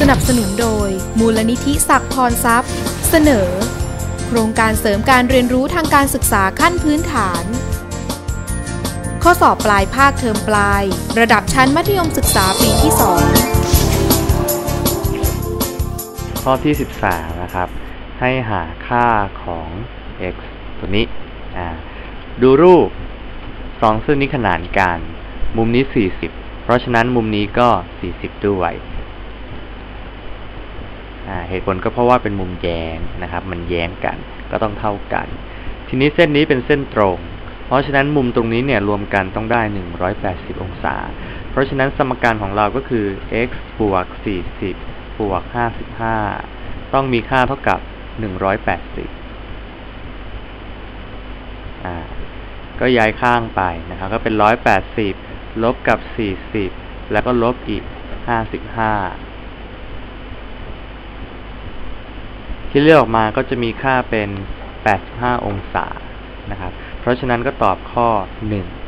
สนับสนุนโดย มูลนิธิศักพรทรัพย์ เสนอ โครงการเสริมการเรียนรู้ทางการศึกษาขั้นพื้นฐาน ข้อสอบปลายภาคเทอมปลาย ระดับชั้นมัธยมศึกษาปีที่ 2 ข้อที่ 13 นะครับ ให้หาค่าของ x ตัวนี้อ่าดูรูปสองเส้นนี้ขนานกัน มุมนี้ 40 เพราะฉะนั้นมุมนี้ก็ 40 ด้วย เหตุผลก็เพราะว่าเป็นมุมแย้งนะครับ มันแย้งกันก็ต้องเท่ากัน ทีนี้เส้นนี้เป็นเส้นตรง เพราะฉะนั้นมุมตรงนี้เนี่ยรวมกันต้องได้ 180 องศา เพราะฉะนั้นสมการของเราก็คือ x บวก 40 บวก 55 ต้องมีค่าเท่ากับ 180อ่าก็ย้ายข้างไปนะครับ ก็เป็น 180 ลบกับ 40 แล้วก็ลบอีก 55 ที่เลือกออกมาก็จะมีค่าเป็น 85 องศานะครับ เพราะฉะนั้นก็ตอบข้อ 1